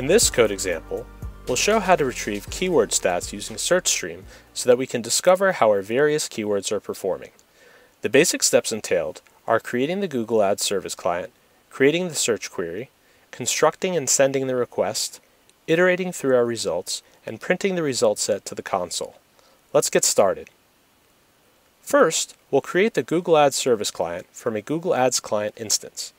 In this code example, we'll show how to retrieve keyword stats using SearchStream so that we can discover how our various keywords are performing. The basic steps entailed are creating the Google Ads Service Client, creating the search query, constructing and sending the request, iterating through our results, and printing the result set to the console. Let's get started. First, we'll create the Google Ads Service Client from a Google Ads Client instance.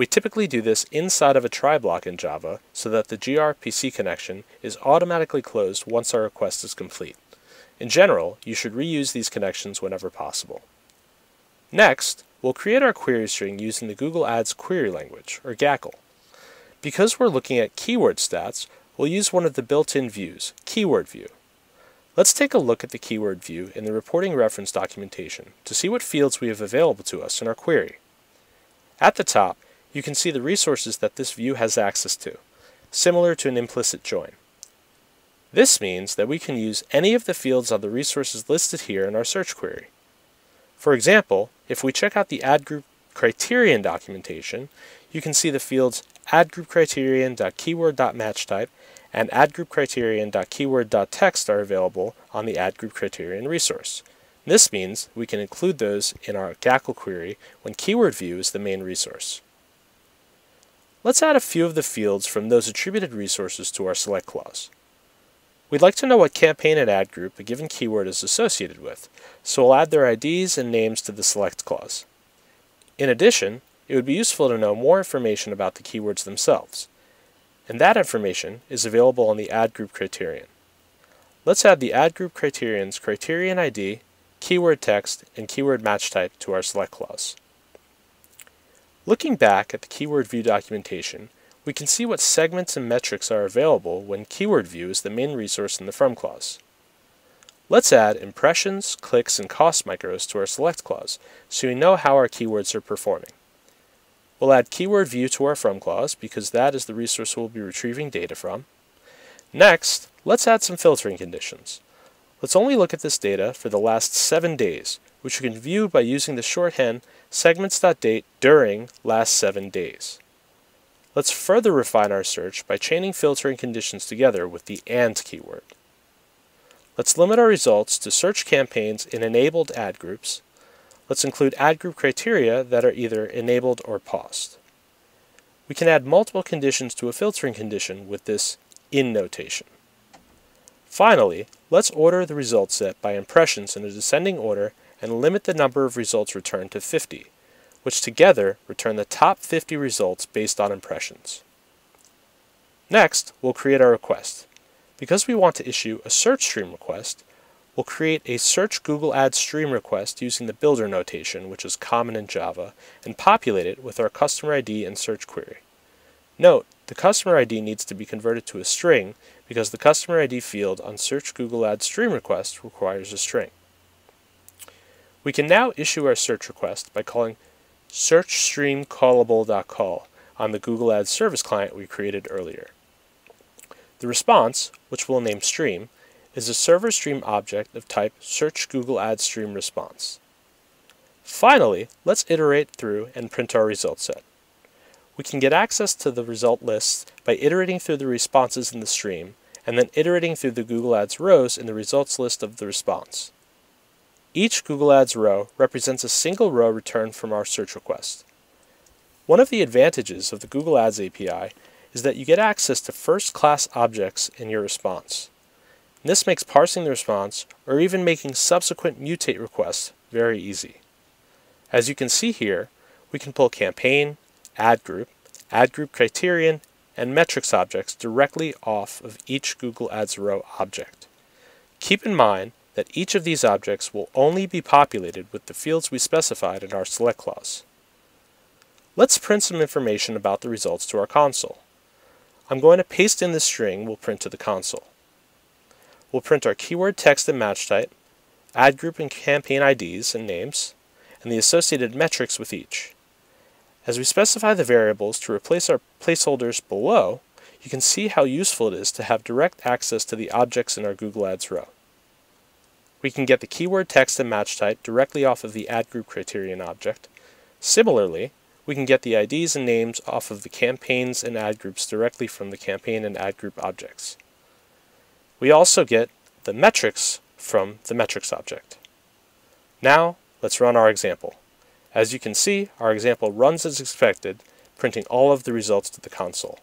We typically do this inside of a try block in Java so that the gRPC connection is automatically closed once our request is complete. In general, you should reuse these connections whenever possible. Next, we'll create our query string using the Google Ads Query Language, or GAQL. Because we're looking at keyword stats, we'll use one of the built-in views, Keyword View. Let's take a look at the keyword view in the reporting reference documentation to see what fields we have available to us in our query. At the top, you can see the resources that this view has access to, similar to an implicit join. This means that we can use any of the fields on the resources listed here in our search query. For example, if we check out the ad group criterion documentation, you can see the fields adgroupcriterion.keyword.matchtype and adgroupcriterion.keyword.text are available on the ad group criterion resource. This means we can include those in our GAQL query when keyword view is the main resource. Let's add a few of the fields from those attributed resources to our select clause. We'd like to know what campaign and ad group a given keyword is associated with, so we'll add their IDs and names to the select clause. In addition, it would be useful to know more information about the keywords themselves, and that information is available on the ad group criterion. Let's add the ad group criterion's criterion ID, keyword text, and keyword match type to our select clause. Looking back at the keyword view documentation, we can see what segments and metrics are available when keyword view is the main resource in the from clause. Let's add impressions, clicks, and cost micros to our select clause so we know how our keywords are performing. We'll add keyword view to our from clause because that is the resource we'll be retrieving data from. Next, let's add some filtering conditions. Let's only look at this data for the last seven days, which we can view by using the shorthand segments.date during last seven days. Let's further refine our search by chaining filtering conditions together with the AND keyword. Let's limit our results to search campaigns in enabled ad groups. Let's include ad group criteria that are either enabled or paused. We can add multiple conditions to a filtering condition with this in notation. Finally, let's order the result set by impressions in a descending order and limit the number of results returned to 50, which together return the top 50 results based on impressions. Next, we'll create our request. Because we want to issue a search stream request, we'll create a search Google Ads stream request using the builder notation, which is common in Java, and populate it with our customer ID and search query. Note, the customer ID needs to be converted to a string because the customer ID field on search Google Ads stream request requires a string. We can now issue our search request by calling searchstreamcallable.call on the Google Ads service client we created earlier. The response, which we'll name stream, is a server stream object of type search Google Ads stream response. Finally, let's iterate through and print our result set. We can get access to the result lists by iterating through the responses in the stream and then iterating through the Google Ads rows in the results list of the response. Each Google Ads row represents a single row returned from our search request. One of the advantages of the Google Ads API is that you get access to first-class objects in your response. This makes parsing the response, or even making subsequent mutate requests, very easy. As you can see here, we can pull campaign, ad group, ad group criterion, and metrics objects directly off of each Google Ads row object. Keep in mind that each of these objects will only be populated with the fields we specified in our select clause. Let's print some information about the results to our console. I'm going to paste in the string we'll print to the console. We'll print our keyword text and match type, ad group and campaign IDs and names, and the associated metrics with each. As we specify the variables to replace our placeholders below, you can see how useful it is to have direct access to the objects in our Google Ads row. We can get the keyword text and match type directly off of the ad group criterion object. Similarly, we we can get the IDs and names off of the campaigns and ad groups directly from the campaign and ad group objects. We also get the metrics from the metrics object. Now, let's run our example. As you can see, our example runs as expected, printing all of the results to the console.